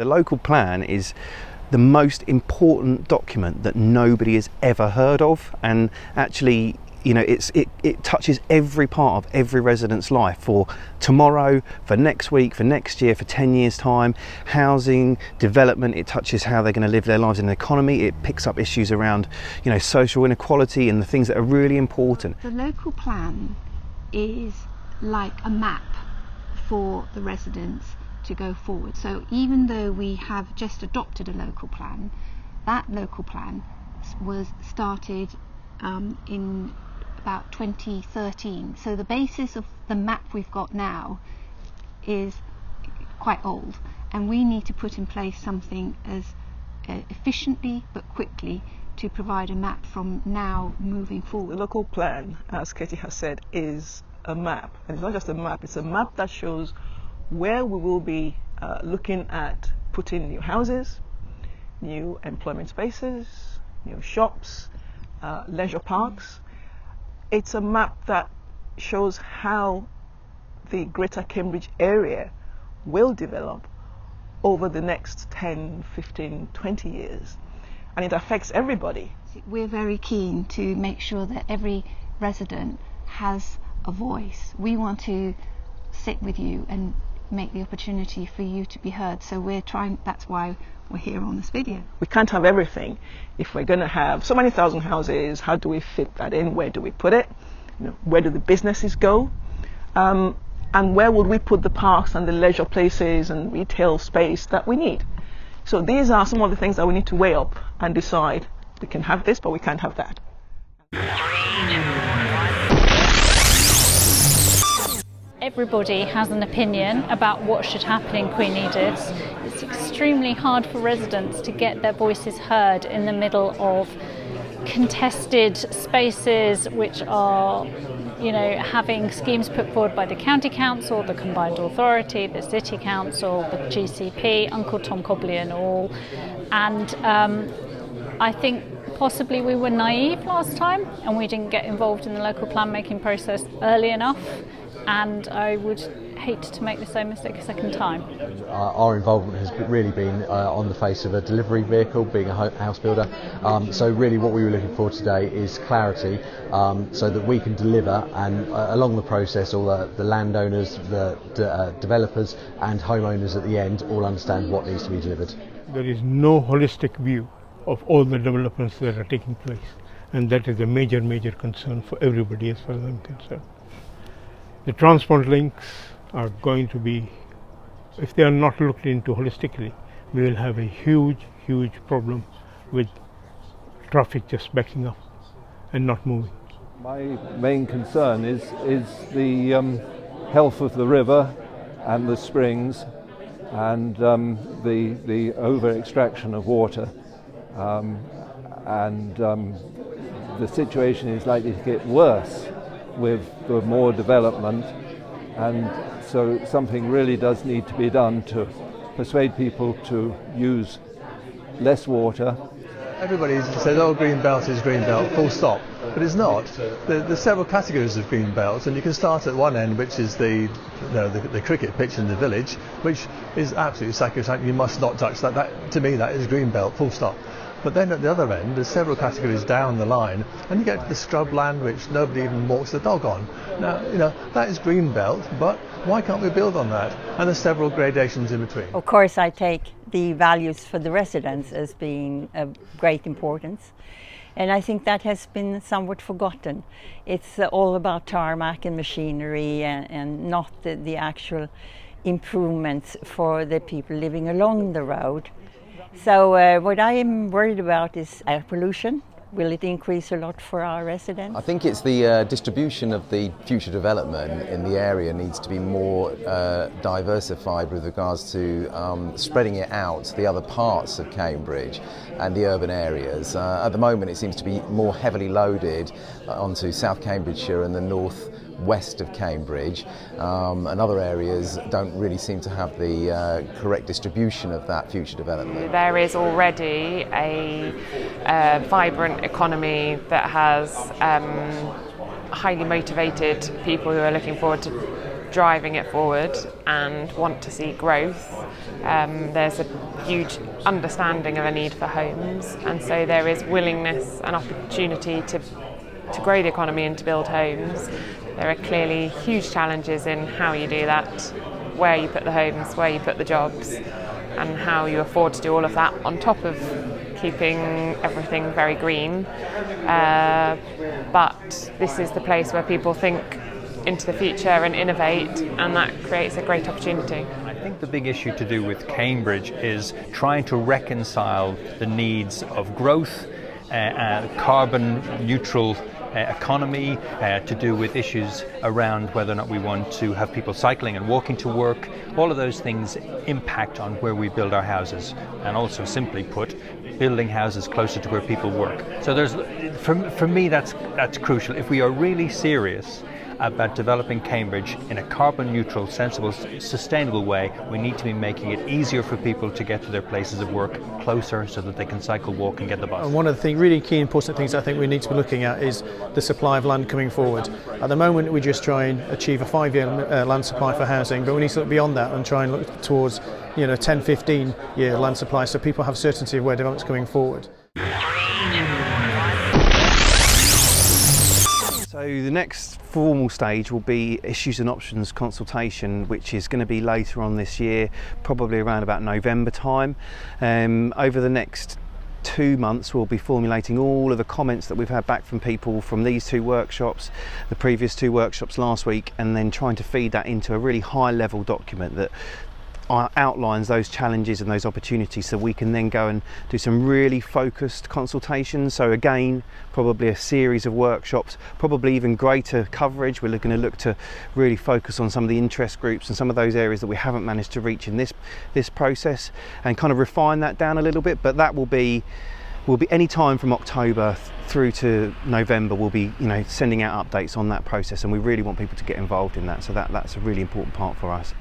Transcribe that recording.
The local plan is the most important document that nobody has ever heard of and actually you know it's it, it touches every part of every resident's life for tomorrow for next week for next year for 10 years time. Housing development it touches how they're going to live their lives in the economy. It picks up issues around you know social inequality and the things that are really important. The local plan is like a map for the residents to go forward. So even though we have just adopted a local plan, that local plan was started um, in about 2013. So the basis of the map we've got now is quite old, and we need to put in place something as uh, efficiently but quickly to provide a map from now moving forward. The local plan, as Katie has said, is a map, and it's not just a map, it's a map that shows where we will be uh, looking at putting new houses, new employment spaces, new shops, uh, leisure parks. It's a map that shows how the greater Cambridge area will develop over the next 10, 15, 20 years. And it affects everybody. We're very keen to make sure that every resident has a voice. We want to sit with you and make the opportunity for you to be heard. So we're trying, that's why we're here on this video. We can't have everything. If we're going to have so many thousand houses, how do we fit that in? Where do we put it? You know, where do the businesses go? Um, and where would we put the parks and the leisure places and retail space that we need? So these are some of the things that we need to weigh up and decide. We can have this, but we can't have that. Everybody has an opinion about what should happen in Queen Edith's. It's extremely hard for residents to get their voices heard in the middle of contested spaces which are you know, having schemes put forward by the county council, the combined authority, the city council, the GCP, Uncle Tom Cobley and all. And um, I think possibly we were naive last time and we didn't get involved in the local plan making process early enough and I would hate to make the same mistake a second time. Our, our involvement has really been uh, on the face of a delivery vehicle, being a house builder. Um, so really, what we were looking for today is clarity, um, so that we can deliver, and uh, along the process, all the, the landowners, the uh, developers, and homeowners at the end all understand what needs to be delivered. There is no holistic view of all the developments that are taking place, and that is a major, major concern for everybody as far as I'm concerned. The transport links are going to be, if they are not looked into holistically, we will have a huge, huge problem with traffic just backing up and not moving. My main concern is, is the um, health of the river and the springs and um, the, the over extraction of water. Um, and um, the situation is likely to get worse with the more development and so something really does need to be done to persuade people to use less water. Everybody says, oh, green belt is green belt, full stop. But it's not. There, there's several categories of green belts, and you can start at one end, which is the, you know, the, the cricket pitch in the village, which is absolutely sacrosanct. You must not touch that. That to me, that is green belt, full stop. But then at the other end, there's several categories down the line, and you get to the scrub land, which nobody even walks the dog on. Now, you know, that is green belt, but why can't we build on that? And there's several gradations in between. Of course, I take the values for the residents as being of great importance. And I think that has been somewhat forgotten. It's uh, all about tarmac and machinery and, and not the, the actual improvements for the people living along the road. So uh, what I am worried about is air pollution. Will it increase a lot for our residents? I think it's the uh, distribution of the future development in the area needs to be more uh, diversified with regards to um, spreading it out to the other parts of Cambridge and the urban areas. Uh, at the moment it seems to be more heavily loaded onto South Cambridgeshire and the north west of Cambridge um, and other areas don't really seem to have the uh, correct distribution of that future development. There is already a uh, vibrant economy that has um, highly motivated people who are looking forward to driving it forward and want to see growth Um, there's a huge understanding of a need for homes, and so there is willingness and opportunity to to grow the economy and to build homes. There are clearly huge challenges in how you do that, where you put the homes, where you put the jobs, and how you afford to do all of that on top of keeping everything very green. Uh, but this is the place where people think into the future and innovate, and that creates a great opportunity. I think the big issue to do with Cambridge is trying to reconcile the needs of growth, uh, uh, carbon neutral economy, uh, to do with issues around whether or not we want to have people cycling and walking to work. All of those things impact on where we build our houses, and also, simply put, building houses closer to where people work. So there's, for, for me, that's that's crucial. If we are really serious about developing Cambridge in a carbon neutral, sensible, sustainable way, we need to be making it easier for people to get to their places of work closer so that they can cycle, walk, and get the bus. And one of the thing, really key important things I think we need to be looking at is the supply of land coming forward. At the moment, we just try and achieve a five year uh, land supply for housing, but we need to look beyond that and try and look towards you know 10, 15 year land supply so people have certainty of where development's coming forward. So the next formal stage will be issues and options consultation, which is going to be later on this year, probably around about November time. Um, over the next two months we'll be formulating all of the comments that we've had back from people from these two workshops the previous two workshops last week and then trying to feed that into a really high level document that outlines those challenges and those opportunities so we can then go and do some really focused consultations. So again probably a series of workshops probably even greater coverage. We're going to look to really focus on some of the interest groups and some of those areas that we haven't managed to reach in this this process and kind of refine that down a little bit. But that will be will be any time from October through to November we'll be you know sending out updates on that process and we really want people to get involved in that. So that that's a really important part for us